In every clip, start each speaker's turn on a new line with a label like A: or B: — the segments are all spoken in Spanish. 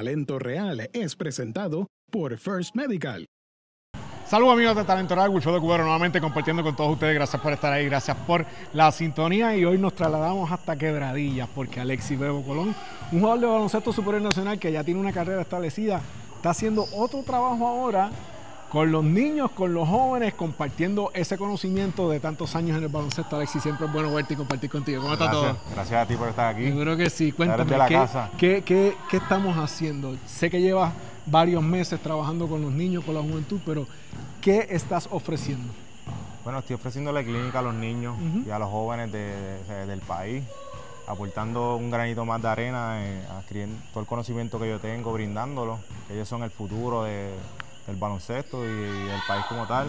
A: Talento Real es presentado por First Medical.
B: Saludos amigos de Talento Real, Wilfredo Cubero nuevamente compartiendo con todos ustedes. Gracias por estar ahí, gracias por la sintonía y hoy nos trasladamos hasta Quebradillas porque Alexis Bebo Colón, un jugador de baloncesto superior nacional que ya tiene una carrera establecida, está haciendo otro trabajo ahora con los niños, con los jóvenes, compartiendo ese conocimiento de tantos años en el baloncesto. Alexis, siempre es bueno verte y compartir contigo. ¿Cómo está todo?
C: gracias a ti por estar aquí.
B: Seguro que sí. Cuéntame,
C: la
B: ¿qué,
C: casa.
B: qué- qué- qué estamos haciendo? Sé que llevas varios meses trabajando con los niños, con la juventud, pero ¿qué estás ofreciendo?
C: Bueno, estoy ofreciéndole clínica a los niños y a los jóvenes de- de- del país, aportando un granito más de arena, eh, adquiriendo todo el conocimiento que yo tengo, brindándolo, ellos son el futuro de- del baloncesto y, del país como tal.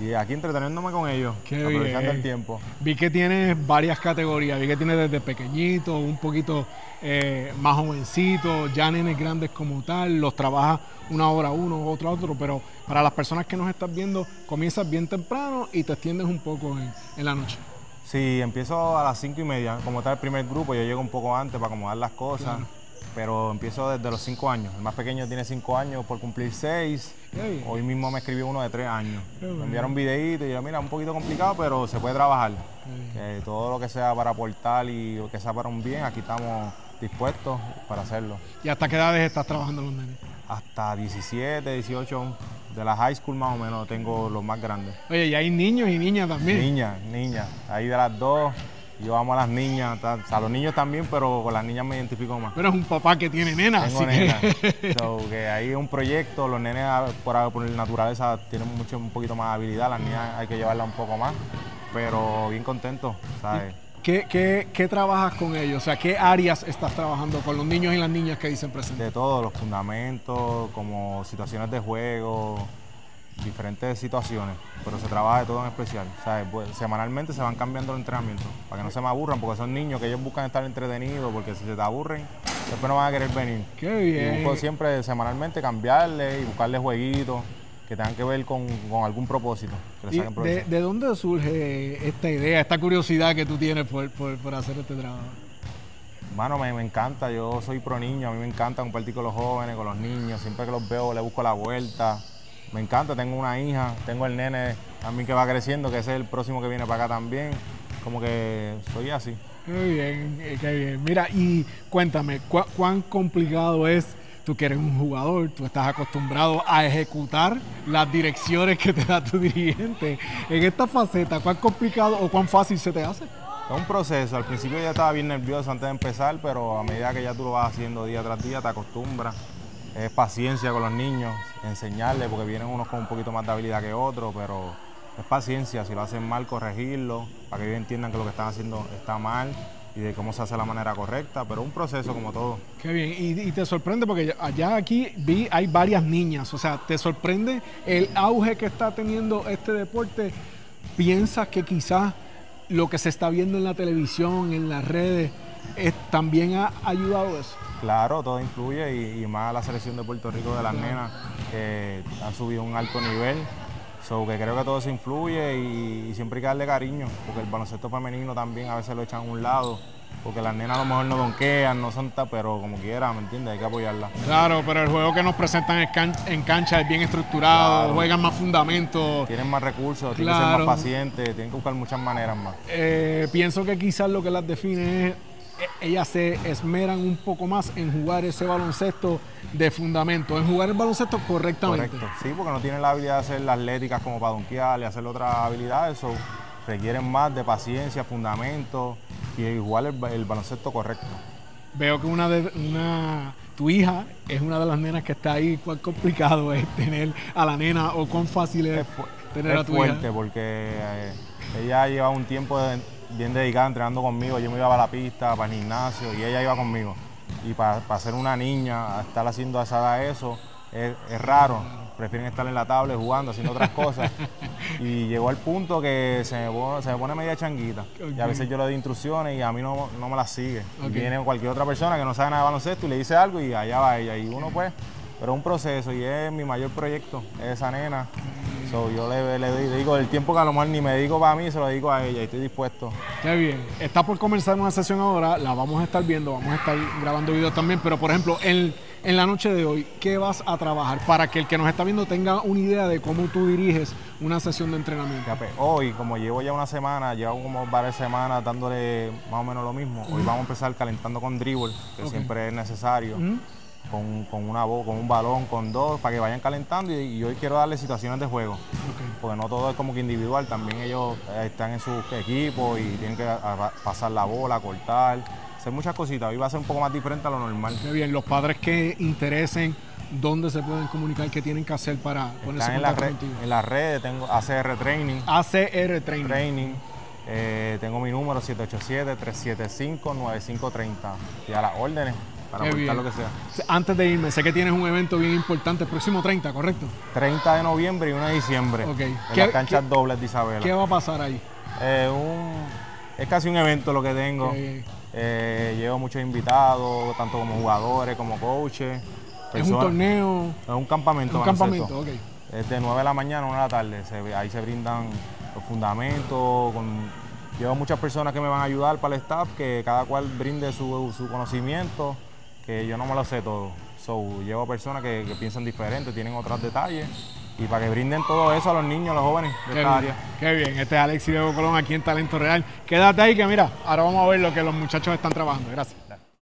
C: Y aquí entreteniéndome con ellos,
B: Qué
C: aprovechando
B: bien.
C: el tiempo.
B: Vi que tienes varias categorías, vi que tienes desde pequeñito, un poquito eh, más jovencito, ya nenes grandes como tal, los trabajas una hora uno, otra otro, pero para las personas que nos están viendo, comienzas bien temprano y te extiendes un poco en, en la noche.
C: Sí, empiezo a las cinco y media, como está el primer grupo, yo llego un poco antes para acomodar las cosas,
B: Claro.
C: Pero empiezo desde los cinco años. El más pequeño tiene cinco años por cumplir seis.
B: Qué bien.
C: Hoy mismo me escribió uno de tres años.
B: Qué
C: Me enviaron videíto y yo, mira, un poquito complicado, pero se puede trabajar. Que todo lo que sea para aportar y lo que sea para un bien, aquí estamos dispuestos para hacerlo.
B: ¿Y hasta qué edades estás trabajando los nenes?
C: Hasta 17, 18, de la high school más o menos, tengo los más grandes.
B: Oye, y hay niños y niñas también.
C: Niñas, niñas, ahí de las dos, yo amo a las niñas, a los niños también, pero con las niñas me identifico más.
B: Pero es un papá que tiene nenas,
C: Tengo
B: así
C: nenas.
B: que...
C: So, que ahí es un proyecto, los nenes a- por, por naturaleza tienen mucho, un poquito más habilidad, las niñas hay que llevarla un poco más, pero bien contento, ¿sabes?
B: ¿Qué, qué, qué trabajas con ellos? O sea, ¿qué áreas estás trabajando con los niños y las niñas que dicen presente?
C: De todo, los fundamentos, como situaciones de juego, diferentes situaciones, pero se trabaja de todo en especial, ¿sabes? Pues, semanalmente se van cambiando los entrenamientos, para que no se me aburran, porque son niños que ellos buscan estar entretenidos, porque si se te aburren, después no van a querer venir.
B: Qué
C: Y
B: bien.
C: busco siempre semanalmente cambiarle y buscarle jueguitos que tengan que ver con, con algún propósito. Que
B: ¿Y de, de dónde surge esta idea, esta curiosidad que tú tienes por, por- por hacer este trabajo?
C: Mano, me, me encanta, yo soy pro niño, a mí me encanta compartir con los jóvenes, con los niños, siempre que los veo le busco la vuelta. Me encanta, tengo una hija, tengo el nene también que va creciendo, que ese es el próximo que viene para acá también. Como que soy así.
B: Qué bien, eh, qué bien. Mira, y cuéntame, ¿cu- ¿cuán complicado es? Tú que eres un jugador, tú estás acostumbrado a ejecutar las direcciones que te da tu dirigente. En esta faceta, ¿cuán complicado o cuán fácil se te hace?
C: Es un proceso, al principio ya estaba bien nervioso antes de empezar, pero a medida que ya tú lo vas haciendo día tras día, te acostumbras. Es paciencia con los niños, enseñarles, porque vienen unos con un poquito más de habilidad que otros, pero es paciencia, si lo hacen mal, corregirlo, para que ellos entiendan que lo que están haciendo está mal y de cómo se hace la manera correcta, pero un proceso como todo.
B: Qué bien, y, y te sorprende porque allá aquí vi, hay varias niñas, o sea, te sorprende el auge que está teniendo este deporte. ¿Piensas que quizás lo que se está viendo en la televisión, en las redes, también ha ayudado eso?
C: Claro, todo influye y, y más la selección de Puerto Rico de las nenas que han subido a un alto nivel. So, que creo que todo eso influye y, y siempre hay que darle cariño, porque el baloncesto femenino también a veces lo echan a un lado, porque las nenas a lo mejor no donkean, no son ta, pero como quiera, ¿me entiendes? Hay que apoyarla.
B: Claro, pero el juego que nos presentan en can- en cancha es bien estructurado,
C: Claro.
B: juegan más fundamentos.
C: Tienen más recursos, tienen que ser más pacientes, tienen que buscar muchas maneras más.
B: Eh, pienso que quizás lo que las define es ellas se esmeran un poco más en jugar ese baloncesto de fundamento, en jugar el baloncesto correctamente.
C: Correcto, sí, porque no tienen la habilidad de hacer las atléticas como para donkear y hacer otras habilidades, so, requieren más de paciencia, fundamento y jugar el, el baloncesto correcto.
B: Veo que una de una tu hija es una de las nenas que está ahí. ¿Cuán complicado es tener a la nena o cuán fácil es,
C: Es,
B: tener
C: es
B: a tu
C: fuerte
B: hija?
C: porque eh, ella lleva un tiempo de- bien dedicada entrenando conmigo. Yo me iba a la pista, para el gimnasio y ella iba conmigo. Y para, para ser una niña, estar haciendo a esa edad eso, es, es raro. Prefieren estar en la tablet jugando, haciendo otras cosas. Y llegó al punto que se me pone, se me pone media changuita. Y a veces yo le doy instrucciones y a mí no, no me las sigue. Y
B: Ok.
C: viene cualquier otra persona que no sabe nada de baloncesto y le dice algo y allá va ella. Y uno pues, pero es un proceso y es mi mayor proyecto, es esa nena. So, yo le, le digo, el tiempo que a lo mejor ni me dedico para mí, se lo dedico a ella y estoy dispuesto.
B: Qué bien. Está por comenzar una sesión ahora, la vamos a estar viendo, vamos a estar grabando videos también, pero por ejemplo, en, En la noche de hoy, ¿qué vas a trabajar? Para que el que nos está viendo tenga una idea de cómo tú diriges una sesión de entrenamiento.
C: Pues, hoy, como llevo ya una semana, llevo como varias semanas dándole más o menos lo mismo. Hoy vamos a empezar calentando con dribble, que siempre es necesario. Con, con una con un balón, con dos, para que vayan calentando. Y, y hoy quiero darle situaciones de juego. Porque no todo es como que individual, también ellos eh, están en sus equipos y tienen que a- a- pasar la bola, cortar, hacer muchas cositas. Hoy va a ser un poco más diferente a lo normal.
B: Qué bien, los padres que interesen, ¿dónde se pueden comunicar? ¿Qué tienen que hacer para ponerse en
C: la red, en las redes, tengo ACR Training,
B: ACR Training.
C: Training. eh, tengo mi número 787-375-9530. Y a las órdenes para aportar lo que sea.
B: Antes de irme, sé que tienes un evento bien importante el próximo 30, ¿correcto?
C: 30 de noviembre y 1 de diciembre.
B: Ok.
C: En
B: ¿Qué-
C: las canchas
B: qué-
C: dobles de Isabela.
B: ¿Qué va a pasar ahí?
C: Eh, un- es casi un evento lo que tengo. Eh, llevo muchos invitados, tanto como jugadores, como coaches.
B: Es un torneo,
C: Es un campamento.
B: un campamento, ok.
C: Es de 9 de la mañana a 1 de la tarde. Se- ahí se brindan los fundamentos. Con, llevo muchas personas que me van a ayudar para el staff, que cada cual brinde su, su conocimiento, que yo no me lo sé todo. So, llevo personas que, que piensan diferente, tienen otros detalles. Y para que brinden todo eso a los niños, a los jóvenes de
B: Qué
C: esta
B: bien,
C: área.
B: qué bien. Este es Alexis Bebo Colón aquí en Talento Real. Quédate ahí que mira, ahora vamos a ver lo que los muchachos están trabajando. Gracias.